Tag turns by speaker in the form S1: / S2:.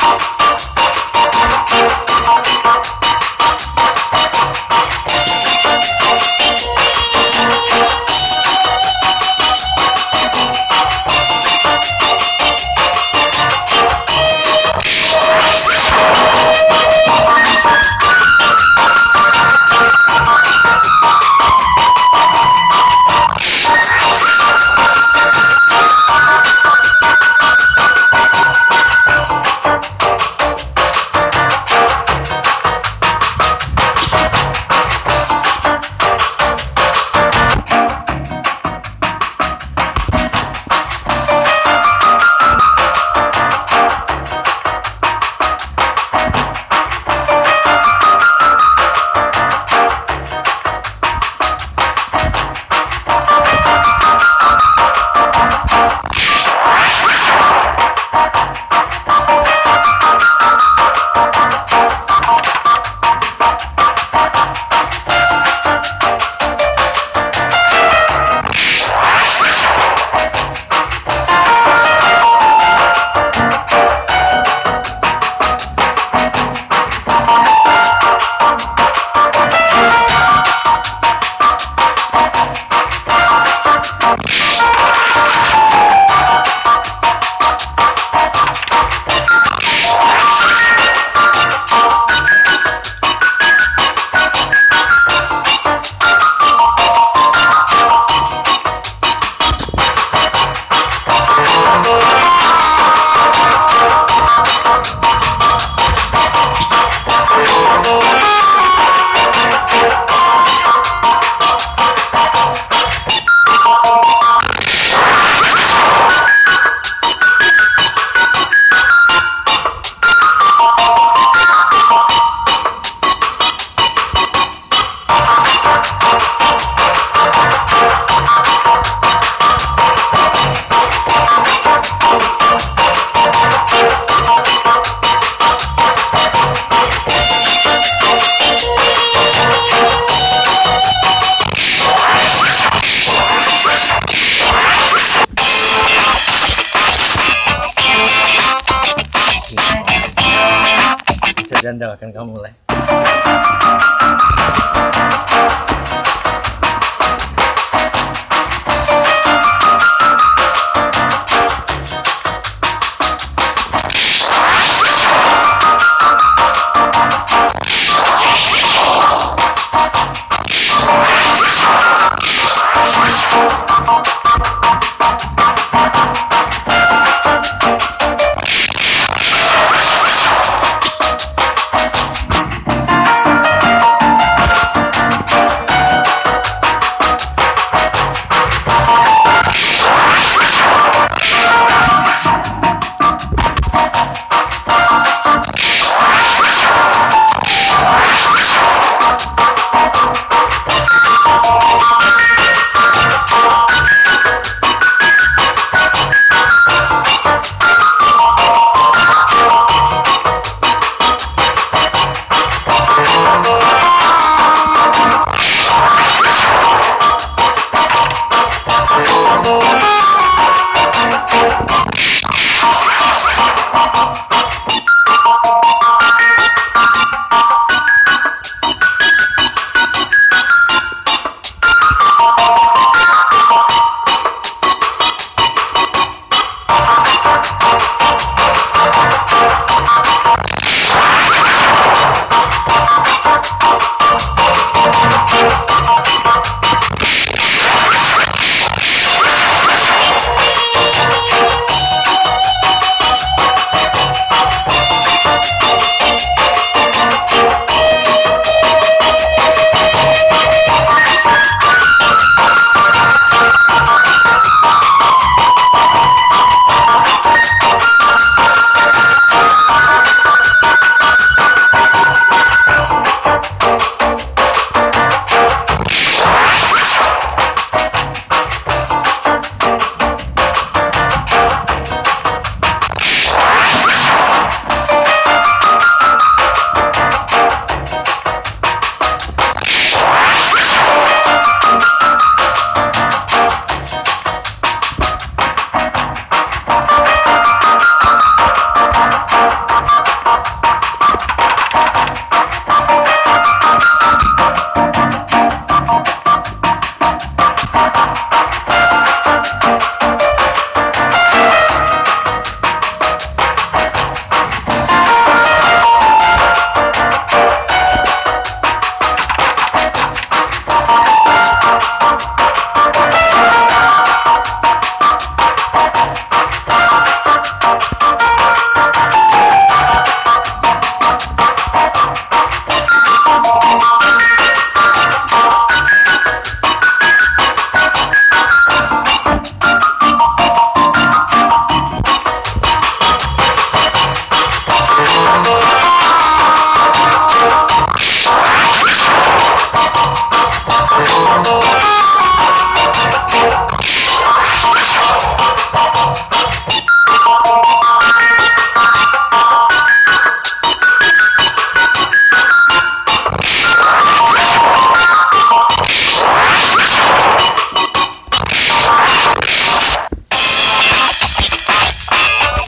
S1: Thank jandalkan kamu lah